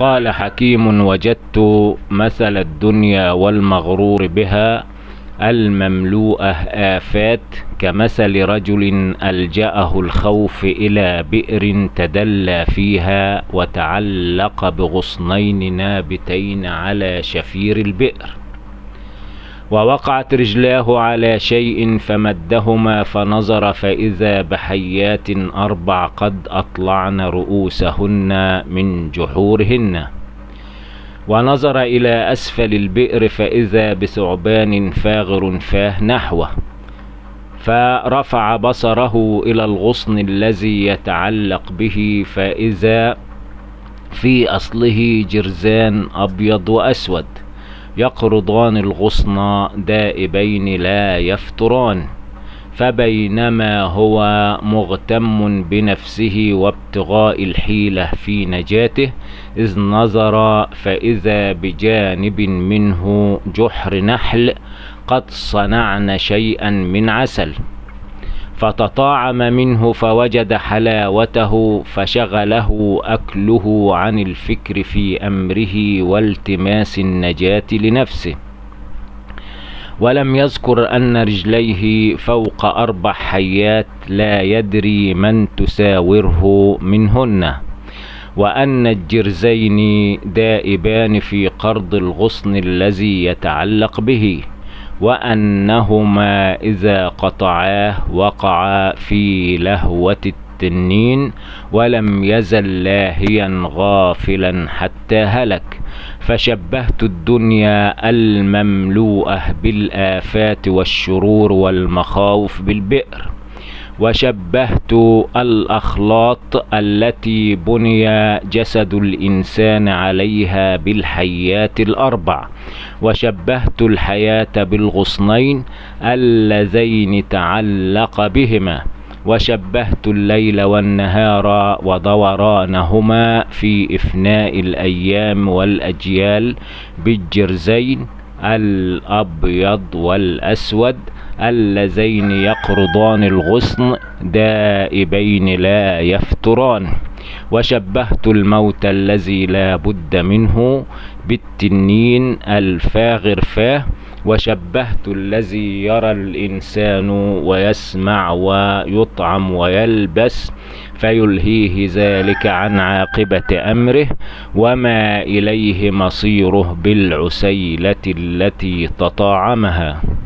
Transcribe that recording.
قال حكيم وجدت مثل الدنيا والمغرور بها المملوءة آفات كمثل رجل ألجأه الخوف إلى بئر تدلى فيها وتعلق بغصنين نابتين على شفير البئر. ووقعت رجلاه على شيء فمدهما فنظر فإذا بحيات أربع قد أطلعن رؤوسهن من جحورهن. ونظر إلى أسفل البئر فإذا بثعبان فاغر فاه نحوه. فرفع بصره إلى الغصن الذي يتعلق به فإذا في أصله جرزان أبيض وأسود. يقرضان الغصن دائبين لا يفتران فبينما هو مغتم بنفسه وابتغاء الحيلة في نجاته إذ نظر فإذا بجانب منه جحر نحل قد صنعن شيئا من عسل. فتطاعم منه فوجد حلاوته فشغله أكله عن الفكر في أمره والتماس النجاة لنفسه. ولم يذكر أن رجليه فوق أربع حيات لا يدري من تساوره منهن وأن الجرزين دائبان في قرض الغصن الذي يتعلق به. وأنهما إذا قطعاه وقعا في لهوة التنين ولم يزل لاهيا غافلا حتى هلك. فشبهت الدنيا المملوءة بالآفات والشرور والمخاوف بالبئر. وشبهت الأخلاط التي بني جسد الإنسان عليها بالحيات الأربع. وشبهت الحياة بالغصنين اللذين تعلق بهما. وشبهت الليل والنهار ودورانهما في إفناء الأيام والأجيال بالجرزين الأبيض والأسود اللذين يقرضان الغصن دائبين لا يفتران. وشبهت الموت الذي لا بد منه بالتنين الفاغر فاه وشبهت الذي يرى الإنسان ويسمع ويطعم ويلبس فيلهيه ذلك عن عاقبة أمره. وما إليه مصيره بالعسيلة التي تطاعمها.